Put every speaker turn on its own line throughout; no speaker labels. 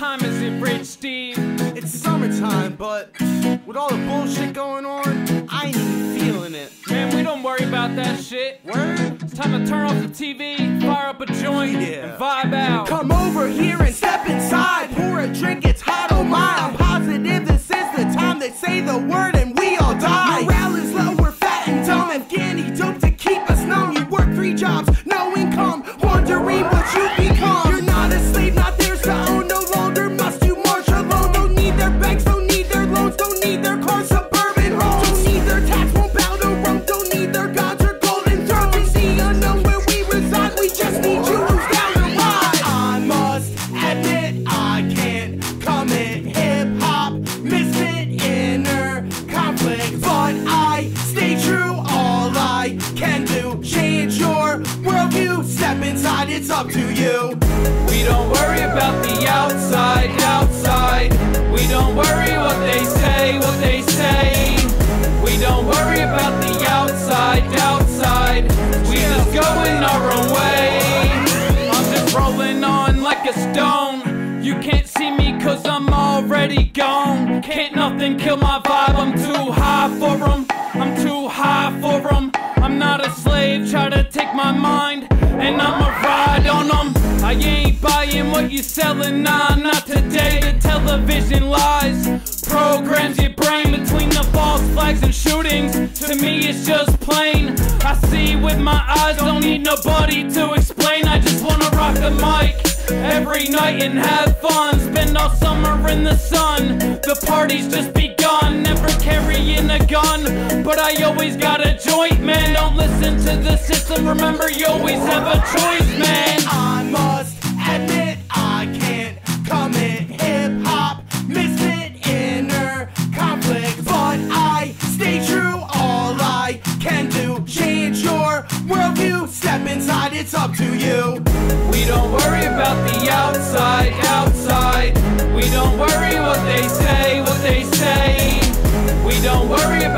time is it, Rich Steve?
It's summertime, but with all the bullshit going on, I ain't even feeling it.
Man, we don't worry about that shit.
Word?
It's time to turn off the TV, fire up a joint,
Yeah.
and vibe out.
Come over here and step inside. Pour a drink, it's hot, oh my. I'm positive this is the time they say the word inside, it's up to you.
We don't worry about the outside, outside. We don't worry what they say, what they say. We don't worry about the outside, outside. We just go in our own way. I'm just rolling on like a stone. You can't see me cause I'm already gone. Can't nothing kill my vibe, I'm too high for 'em. I'm too I ain't buying what you're selling, nah, not today. The television lies, programs your brain between the false flags and shootings. To me, it's just plain. I see with my eyes, don't need nobody to explain. I just wanna rock the mic every night and have fun. Spend all summer in the sun. The party's just begun. Never carrying a gun, but I always got a joint, man. Don't listen to the system. Remember, you always have a choice, man.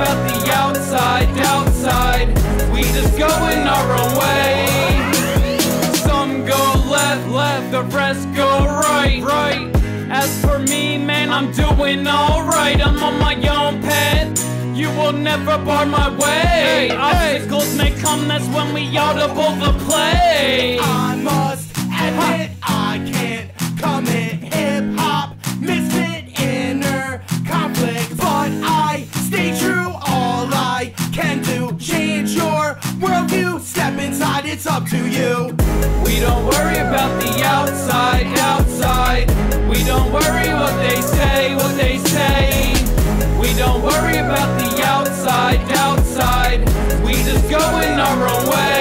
About the outside, outside. We just go in our own way. Some go left, left, the rest go right, right. As for me, man, I'm doing alright. I'm on my own path. You will never bar my way. Hey, Obstacles may come, that's when we audible the play.
I must you. We don't worry about the outside, outside. We don't worry what they say, what they say.
We don't worry about the outside, outside. We just go in our own way.